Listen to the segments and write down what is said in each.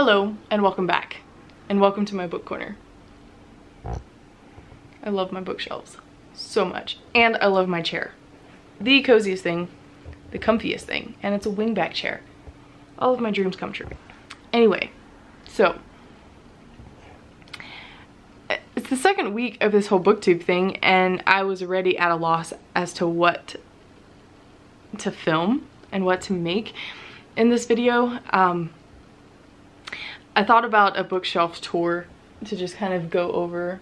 Hello and welcome back and welcome to my book corner. I love my bookshelves so much and I love my chair. The coziest thing, the comfiest thing, and it's a wingback chair. All of my dreams come true. Anyway, so it's the second week of this whole booktube thing and I was already at a loss as to what to film and what to make in this video. Um, I thought about a bookshelf tour to just kind of go over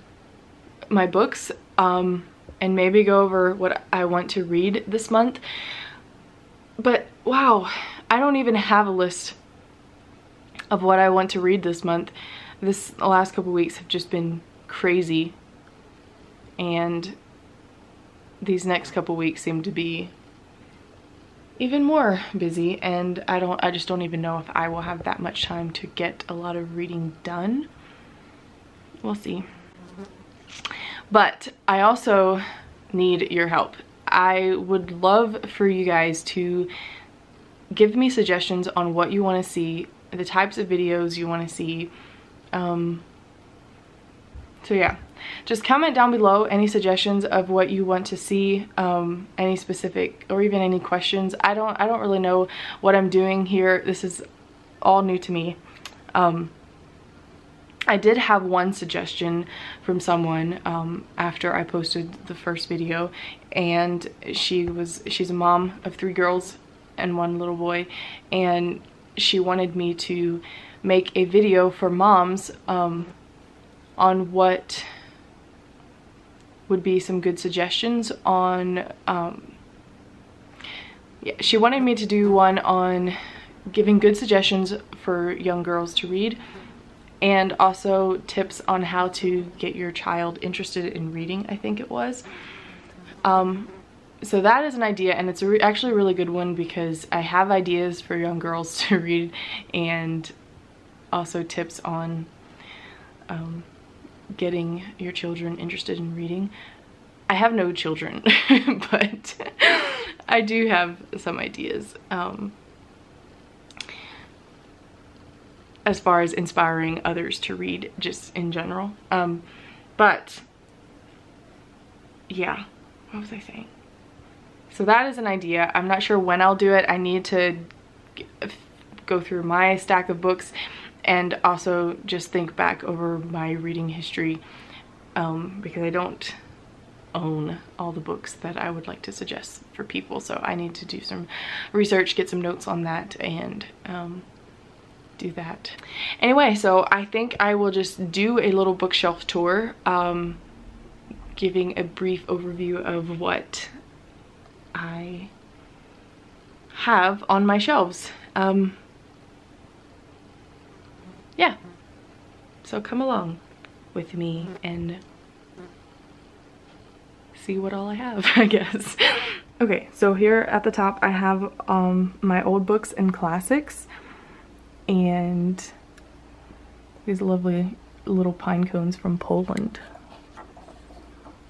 my books um, and maybe go over what I want to read this month. But wow, I don't even have a list of what I want to read this month. This last couple weeks have just been crazy and these next couple weeks seem to be even more busy and I don't I just don't even know if I will have that much time to get a lot of reading done. We'll see. But I also need your help. I would love for you guys to give me suggestions on what you want to see, the types of videos you want to see. Um, so yeah, just comment down below any suggestions of what you want to see, um, any specific or even any questions. I don't, I don't really know what I'm doing here. This is all new to me. Um, I did have one suggestion from someone um, after I posted the first video and she was she's a mom of three girls and one little boy and she wanted me to make a video for moms um, on what would be some good suggestions on um, yeah, she wanted me to do one on giving good suggestions for young girls to read and also tips on how to get your child interested in reading I think it was. Um, so that is an idea and it's a re actually a really good one because I have ideas for young girls to read and also tips on um, getting your children interested in reading. I have no children, but I do have some ideas um, as far as inspiring others to read just in general. Um, but yeah, what was I saying? So that is an idea. I'm not sure when I'll do it. I need to go through my stack of books and also just think back over my reading history um, because I don't own all the books that I would like to suggest for people so I need to do some research get some notes on that and um, do that. Anyway so I think I will just do a little bookshelf tour um, giving a brief overview of what I have on my shelves. Um, yeah. So come along with me and see what all I have, I guess. okay, so here at the top I have um, my old books and classics and these lovely little pine cones from Poland.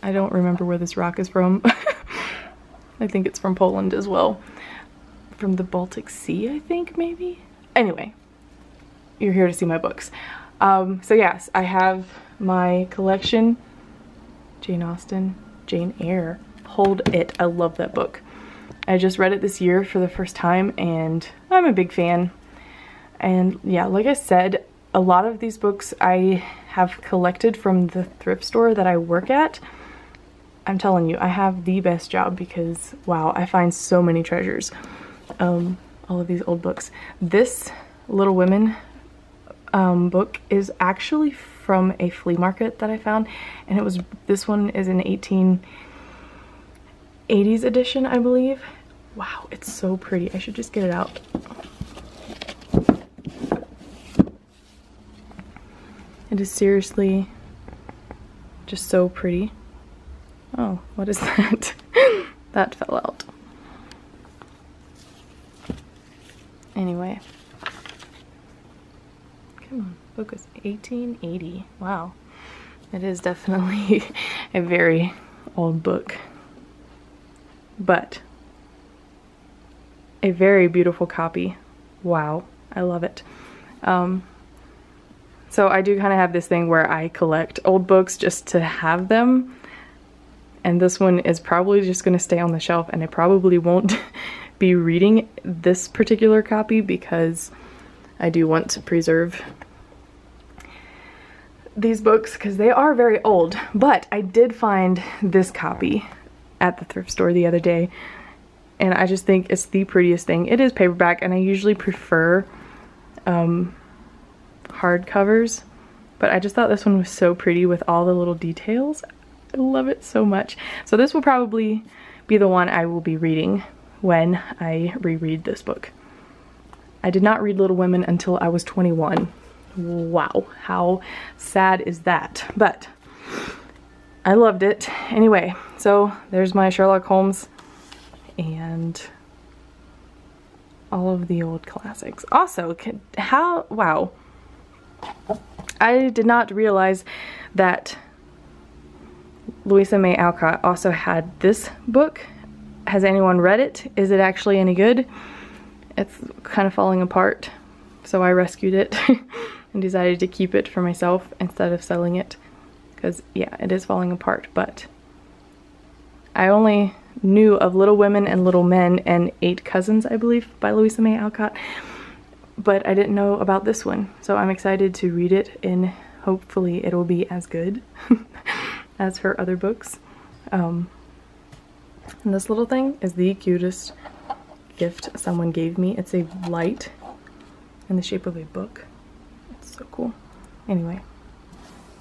I don't remember where this rock is from. I think it's from Poland as well. From the Baltic Sea, I think, maybe? Anyway, you're here to see my books. Um, so yes, I have my collection, Jane Austen, Jane Eyre. Hold It, I love that book. I just read it this year for the first time and I'm a big fan. And yeah, like I said, a lot of these books I have collected from the thrift store that I work at. I'm telling you, I have the best job because, wow, I find so many treasures. Um, all of these old books. This Little Women um, book is actually from a flea market that I found and it was this one is an 1880s edition I believe. Wow it's so pretty. I should just get it out. It is seriously just so pretty. Oh what is that? That fell out. Anyway Come on, focus. 1880. Wow. It is definitely a very old book. But a very beautiful copy. Wow. I love it. Um, So I do kind of have this thing where I collect old books just to have them. And this one is probably just going to stay on the shelf and I probably won't be reading this particular copy because I do want to preserve these books because they are very old. But I did find this copy at the thrift store the other day and I just think it's the prettiest thing. It is paperback and I usually prefer um, hardcovers, but I just thought this one was so pretty with all the little details. I love it so much. So this will probably be the one I will be reading when I reread this book. I did not read Little Women until I was 21. Wow, how sad is that? But I loved it. Anyway, so there's my Sherlock Holmes and all of the old classics. Also, how, wow. I did not realize that Louisa May Alcott also had this book. Has anyone read it? Is it actually any good? It's kind of falling apart, so I rescued it and decided to keep it for myself instead of selling it. Because, yeah, it is falling apart, but I only knew of Little Women and Little Men and Eight Cousins, I believe, by Louisa May Alcott. But I didn't know about this one, so I'm excited to read it and hopefully it'll be as good as her other books. Um, and this little thing is the cutest gift someone gave me. It's a light in the shape of a book. It's so cool. Anyway,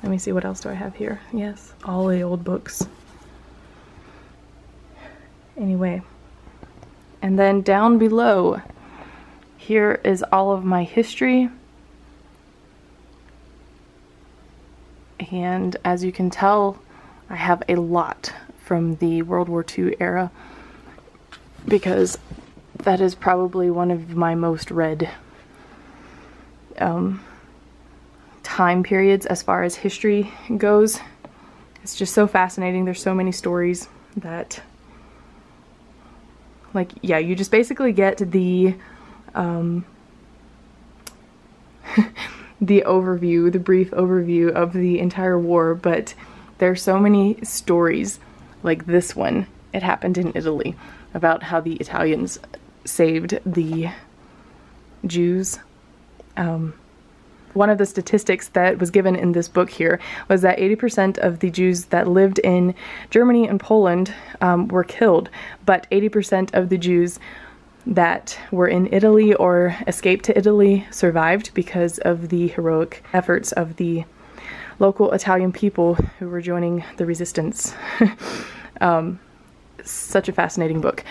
let me see what else do I have here. Yes, all the old books anyway and then down below here is all of my history and as you can tell I have a lot from the World War II era because that is probably one of my most read um, time periods as far as history goes. It's just so fascinating. There's so many stories that like, yeah, you just basically get the, um, the overview, the brief overview of the entire war, but there's so many stories like this one. It happened in Italy about how the Italians saved the Jews. Um, one of the statistics that was given in this book here was that 80% of the Jews that lived in Germany and Poland um, were killed, but 80% of the Jews that were in Italy or escaped to Italy survived because of the heroic efforts of the local Italian people who were joining the resistance. um, such a fascinating book.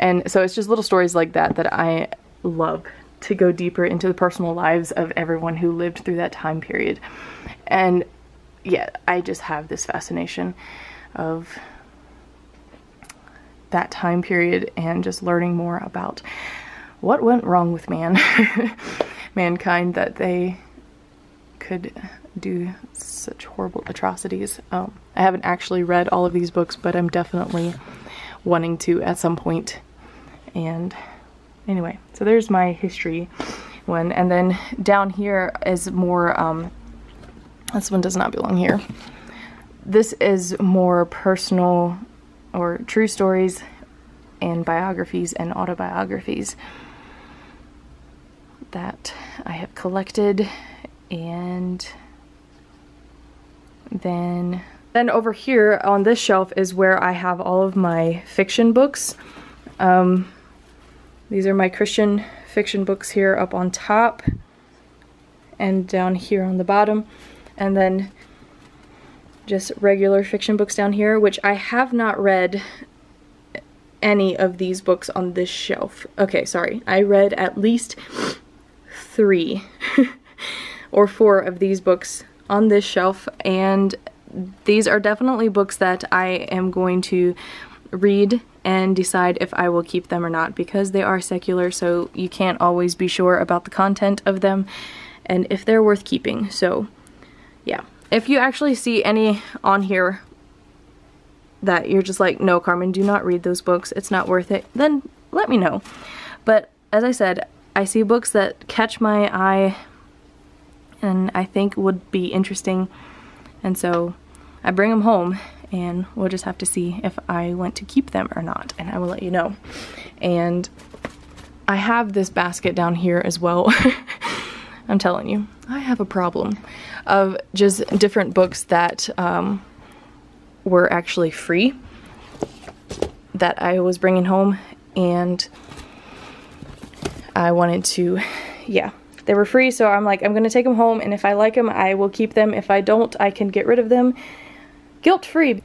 And so it's just little stories like that that I love to go deeper into the personal lives of everyone who lived through that time period. And yeah, I just have this fascination of that time period and just learning more about what went wrong with man, mankind, that they could do such horrible atrocities. Um, I haven't actually read all of these books, but I'm definitely wanting to at some point. And anyway, so there's my history one. And then down here is more, um, this one does not belong here. This is more personal or true stories and biographies and autobiographies that I have collected and then then over here on this shelf is where I have all of my fiction books. Um, these are my Christian fiction books here up on top and down here on the bottom. And then just regular fiction books down here, which I have not read any of these books on this shelf. Okay, sorry. I read at least three or four of these books on this shelf and these are definitely books that I am going to read and decide if I will keep them or not because they are secular so you can't always be sure about the content of them and if they're worth keeping. So yeah. If you actually see any on here that you're just like no Carmen do not read those books. It's not worth it then let me know. But as I said I see books that catch my eye and I think would be interesting. And so I bring them home and we'll just have to see if I want to keep them or not and I will let you know. And I have this basket down here as well. I'm telling you, I have a problem of just different books that um, were actually free that I was bringing home and I wanted to, yeah, they were free so I'm like I'm gonna take them home and if I like them I will keep them if I don't I can get rid of them guilt-free.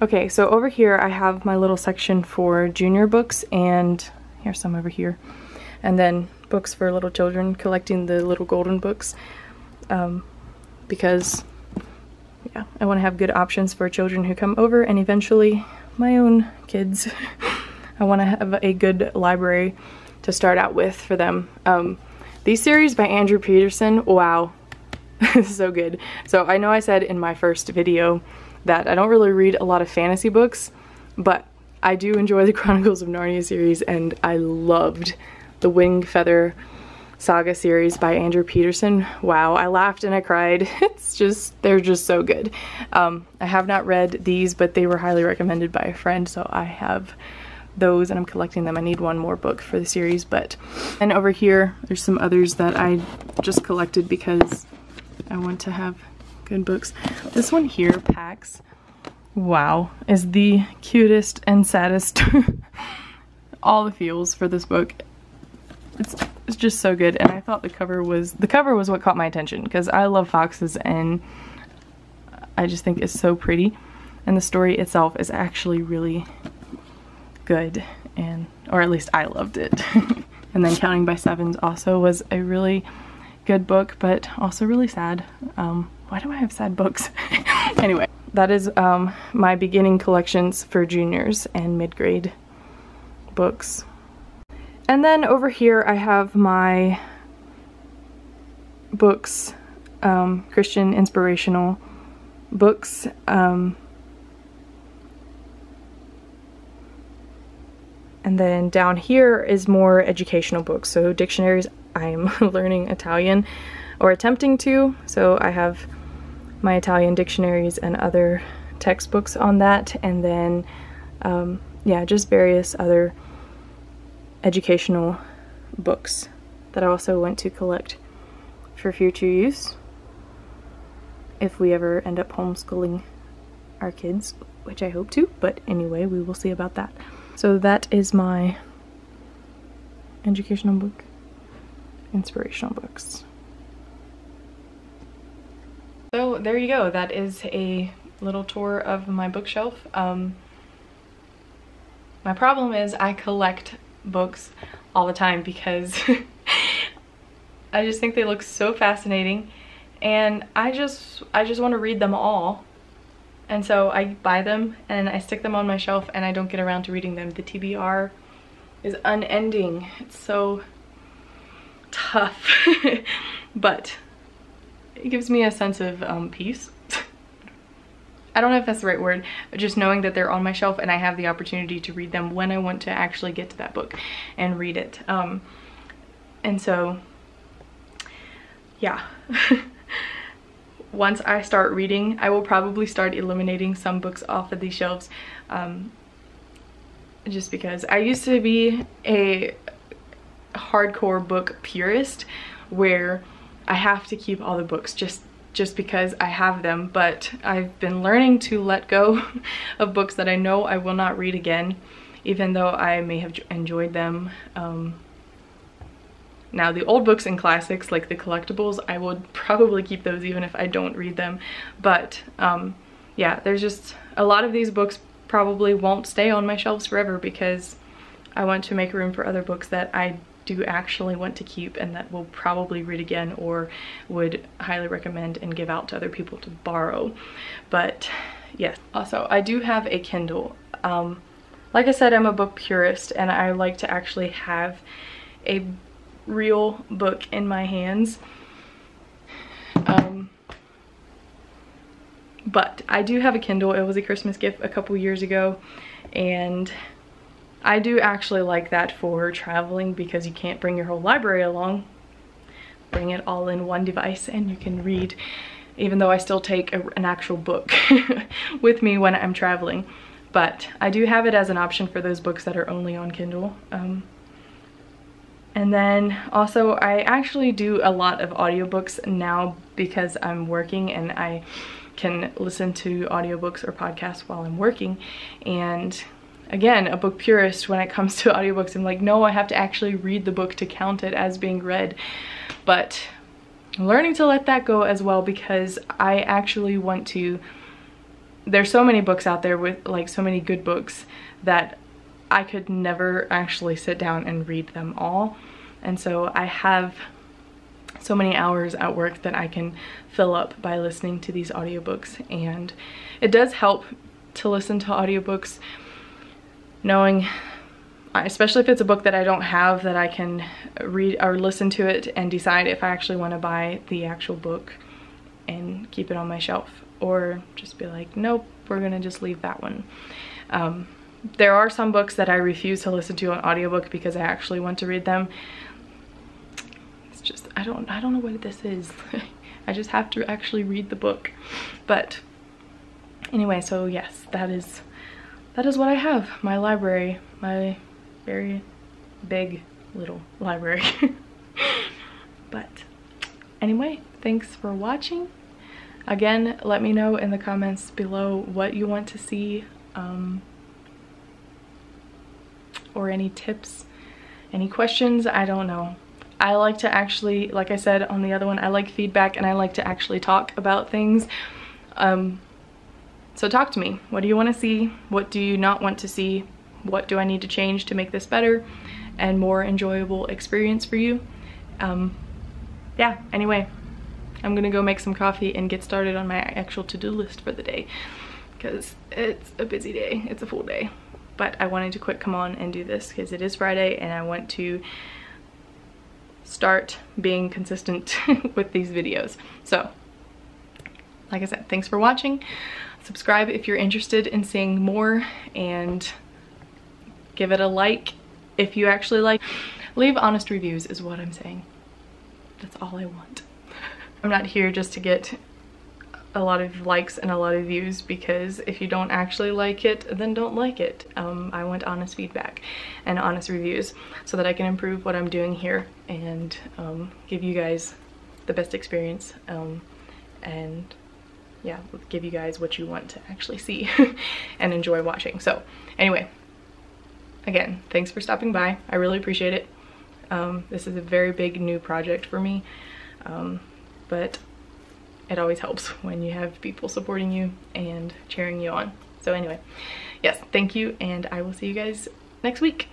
Okay so over here I have my little section for junior books and here's some over here. And then books for little children collecting the little golden books um, because yeah I want to have good options for children who come over and eventually my own kids. I want to have a good library to start out with for them. Um, these series by Andrew Peterson, wow, so good. So I know I said in my first video that I don't really read a lot of fantasy books, but I do enjoy the Chronicles of Narnia series and I loved the Wing Feather Saga series by Andrew Peterson. Wow, I laughed and I cried. It's just, they're just so good. Um, I have not read these, but they were highly recommended by a friend, so I have those and I'm collecting them. I need one more book for the series, but and over here there's some others that I just collected because I want to have good books. This one here, Pax, wow, is the cutest and saddest all the feels for this book. It's, it's just so good and I thought the cover was the cover was what caught my attention because I love foxes and I just think it's so pretty and the story itself is actually really good and or at least I loved it. and then Counting by Sevens also was a really good book but also really sad. Um, why do I have sad books? anyway, that is um, my beginning collections for juniors and mid-grade books. And then over here I have my books, um, Christian inspirational books. Um, And then down here is more educational books. So dictionaries, I'm learning Italian or attempting to. So I have my Italian dictionaries and other textbooks on that. And then, um, yeah, just various other educational books that I also want to collect for future use if we ever end up homeschooling our kids, which I hope to, but anyway, we will see about that. So that is my educational book, inspirational books. So there you go. That is a little tour of my bookshelf. Um, my problem is I collect books all the time because I just think they look so fascinating and I just I just want to read them all and so I buy them and I stick them on my shelf and I don't get around to reading them. The TBR is unending. It's so tough, but it gives me a sense of um, peace. I don't know if that's the right word, just knowing that they're on my shelf and I have the opportunity to read them when I want to actually get to that book and read it. Um, and so, yeah. once I start reading, I will probably start eliminating some books off of these shelves um, just because I used to be a hardcore book purist where I have to keep all the books just just because I have them but I've been learning to let go of books that I know I will not read again even though I may have enjoyed them um, now the old books and classics, like the collectibles, I would probably keep those even if I don't read them. But um, yeah, there's just a lot of these books probably won't stay on my shelves forever because I want to make room for other books that I do actually want to keep and that will probably read again or would highly recommend and give out to other people to borrow. But yes, also I do have a Kindle. Um, like I said, I'm a book purist and I like to actually have a real book in my hands. Um, but I do have a Kindle. It was a Christmas gift a couple years ago and I do actually like that for traveling because you can't bring your whole library along. bring it all in one device and you can read even though I still take a, an actual book with me when I'm traveling. But I do have it as an option for those books that are only on Kindle. Um, and then also I actually do a lot of audiobooks now because I'm working and I can listen to audiobooks or podcasts while I'm working. And again, a book purist when it comes to audiobooks, I'm like, no, I have to actually read the book to count it as being read. But learning to let that go as well because I actually want to there's so many books out there with like so many good books that I could never actually sit down and read them all and so I have so many hours at work that I can fill up by listening to these audiobooks and it does help to listen to audiobooks knowing especially if it's a book that I don't have that I can read or listen to it and decide if I actually want to buy the actual book and keep it on my shelf or just be like nope we're gonna just leave that one. Um, there are some books that I refuse to listen to on audiobook because I actually want to read them. It's just I don't I don't know what this is. I just have to actually read the book. But anyway so yes that is that is what I have my library my very big little library. but anyway, thanks for watching. Again, let me know in the comments below what you want to see um, or any tips, any questions, I don't know. I like to actually, like I said on the other one, I like feedback and I like to actually talk about things. Um, so talk to me. What do you want to see? What do you not want to see? what do I need to change to make this better and more enjoyable experience for you. Um, yeah, anyway, I'm gonna go make some coffee and get started on my actual to-do list for the day because it's a busy day, it's a full day. But I wanted to quick come on and do this because it is Friday and I want to start being consistent with these videos. So, like I said, thanks for watching. Subscribe if you're interested in seeing more and give it a like if you actually like. Leave honest reviews is what I'm saying. That's all I want. I'm not here just to get a lot of likes and a lot of views because if you don't actually like it, then don't like it. Um, I want honest feedback and honest reviews so that I can improve what I'm doing here and um, give you guys the best experience um, and yeah, give you guys what you want to actually see and enjoy watching. So anyway, again, thanks for stopping by. I really appreciate it. Um, this is a very big new project for me, um, but it always helps when you have people supporting you and cheering you on. So anyway, yes, thank you, and I will see you guys next week.